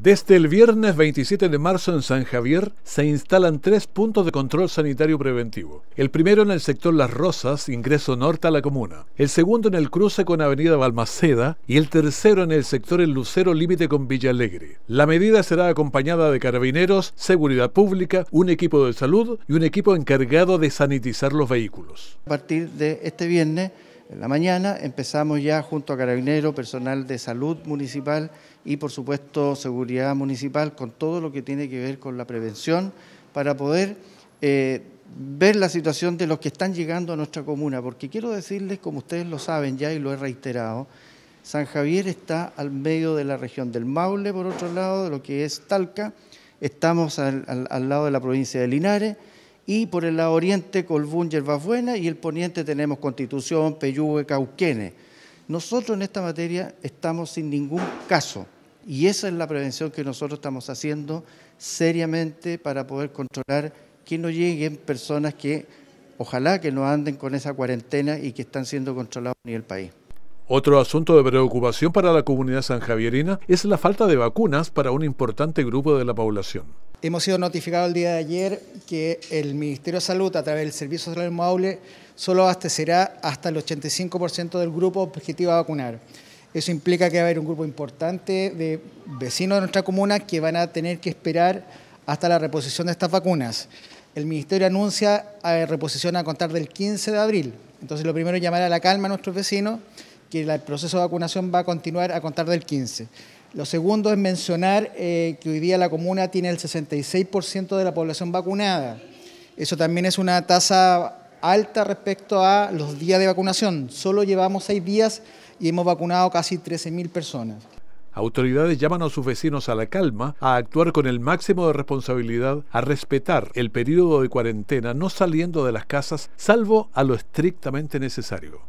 Desde el viernes 27 de marzo en San Javier se instalan tres puntos de control sanitario preventivo. El primero en el sector Las Rosas, ingreso norte a la comuna. El segundo en el cruce con Avenida Balmaceda y el tercero en el sector El Lucero límite con Villa Alegre. La medida será acompañada de carabineros, seguridad pública, un equipo de salud y un equipo encargado de sanitizar los vehículos. A partir de este viernes en la mañana empezamos ya junto a Carabineros, personal de salud municipal y por supuesto seguridad municipal con todo lo que tiene que ver con la prevención para poder eh, ver la situación de los que están llegando a nuestra comuna, porque quiero decirles, como ustedes lo saben ya y lo he reiterado, San Javier está al medio de la región del Maule, por otro lado, de lo que es Talca, estamos al lado de la provincia de Linares, y por el lado oriente Colbún, Yerbabuena y el poniente tenemos Constitución, Peyúgue, Cauquene. Nosotros en esta materia estamos sin ningún caso y esa es la prevención que nosotros estamos haciendo seriamente para poder controlar que no lleguen personas que ojalá que no anden con esa cuarentena y que están siendo controlados a nivel país. Otro asunto de preocupación para la comunidad sanjavierina es la falta de vacunas para un importante grupo de la población. Hemos sido notificados el día de ayer que el Ministerio de Salud, a través del Servicio Social Maule, solo abastecerá hasta el 85% del grupo objetivo a vacunar. Eso implica que va a haber un grupo importante de vecinos de nuestra comuna que van a tener que esperar hasta la reposición de estas vacunas. El Ministerio anuncia a reposición a contar del 15 de abril. Entonces, lo primero es llamar a la calma a nuestros vecinos, que el proceso de vacunación va a continuar a contar del 15. Lo segundo es mencionar eh, que hoy día la comuna tiene el 66% de la población vacunada. Eso también es una tasa alta respecto a los días de vacunación. Solo llevamos seis días y hemos vacunado casi 13.000 personas. Autoridades llaman a sus vecinos a la calma, a actuar con el máximo de responsabilidad, a respetar el periodo de cuarentena, no saliendo de las casas, salvo a lo estrictamente necesario.